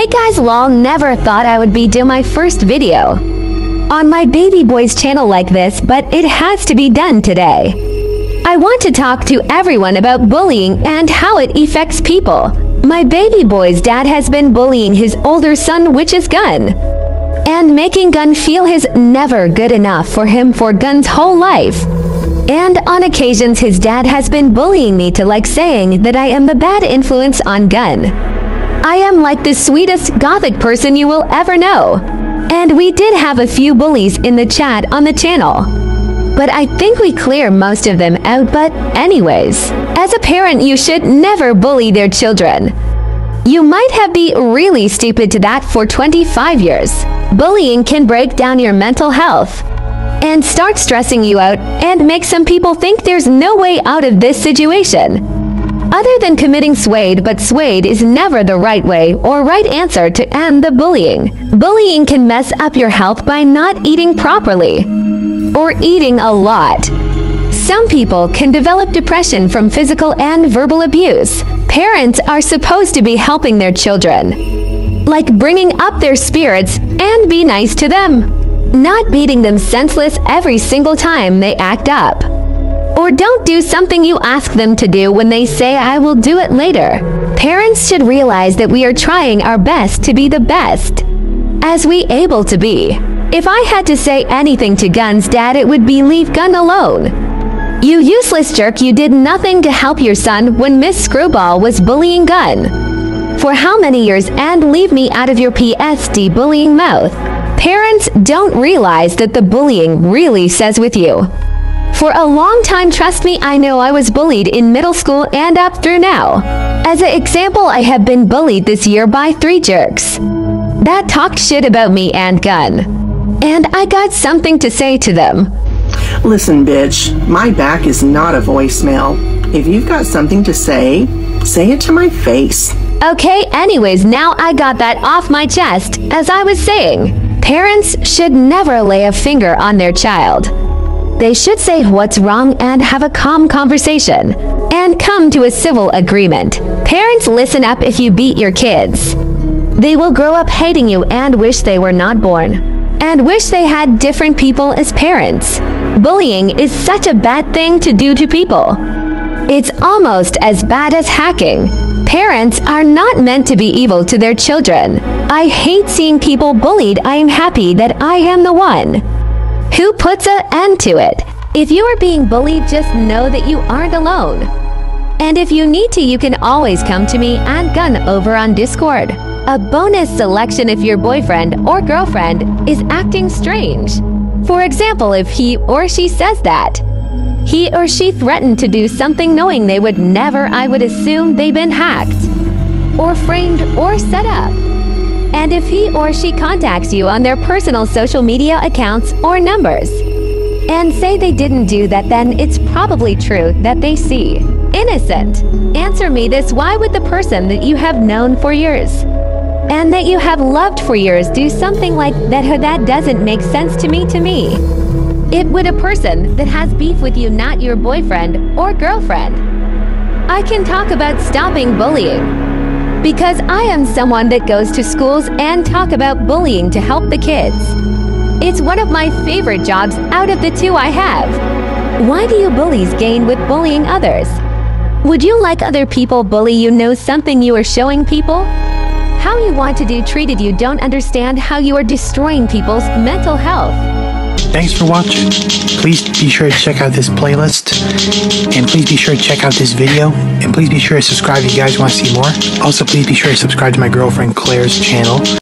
Hey guys, long never thought I would be do my first video on my baby boy's channel like this, but it has to be done today. I want to talk to everyone about bullying and how it affects people. My baby boy's dad has been bullying his older son, which is Gun, and making Gun feel his never good enough for him for Gun's whole life. And on occasions, his dad has been bullying me to like saying that I am the bad influence on Gun. I am like the sweetest gothic person you will ever know. And we did have a few bullies in the chat on the channel. But I think we clear most of them out but anyways. As a parent you should never bully their children. You might have been really stupid to that for 25 years. Bullying can break down your mental health and start stressing you out and make some people think there's no way out of this situation. Other than committing SWAID, but SWAID is never the right way or right answer to end the bullying. Bullying can mess up your health by not eating properly or eating a lot. Some people can develop depression from physical and verbal abuse. Parents are supposed to be helping their children, like bringing up their spirits and be nice to them, not beating them senseless every single time they act up. Or don't do something you ask them to do when they say, I will do it later. Parents should realize that we are trying our best to be the best as we able to be. If I had to say anything to Gun's dad, it would be leave Gun alone. You useless jerk, you did nothing to help your son when Miss Screwball was bullying Gun. For how many years and leave me out of your PSD bullying mouth. Parents don't realize that the bullying really says with you. For a long time, trust me, I know I was bullied in middle school and up through now. As an example, I have been bullied this year by three jerks that talked shit about me and Gun. And I got something to say to them. Listen, bitch, my back is not a voicemail. If you've got something to say, say it to my face. Okay, anyways, now I got that off my chest. As I was saying, parents should never lay a finger on their child. They should say what's wrong and have a calm conversation and come to a civil agreement. Parents listen up if you beat your kids. They will grow up hating you and wish they were not born and wish they had different people as parents. Bullying is such a bad thing to do to people. It's almost as bad as hacking. Parents are not meant to be evil to their children. I hate seeing people bullied. I am happy that I am the one who puts an end to it. If you are being bullied, just know that you aren't alone. And if you need to, you can always come to me and Gun over on Discord. A bonus selection if your boyfriend or girlfriend is acting strange. For example, if he or she says that. He or she threatened to do something knowing they would never, I would assume they've been hacked, or framed, or set up. And if he or she contacts you on their personal social media accounts or numbers, and say they didn't do that, then it's probably true that they see. Innocent. Answer me this why would the person that you have known for years and that you have loved for years do something like that that doesn't make sense to me to me? It would a person that has beef with you not your boyfriend or girlfriend. I can talk about stopping bullying, because I am someone that goes to schools and talk about bullying to help the kids. It's one of my favorite jobs out of the two I have. Why do you bullies gain with bullying others? Would you like other people bully you know something you are showing people? How you want to do treated you don't understand how you are destroying people's mental health. Thanks for watching. Please be sure to check out this playlist. And please be sure to check out this video. And please be sure to subscribe if you guys want to see more. Also, please be sure to subscribe to my girlfriend Claire's channel.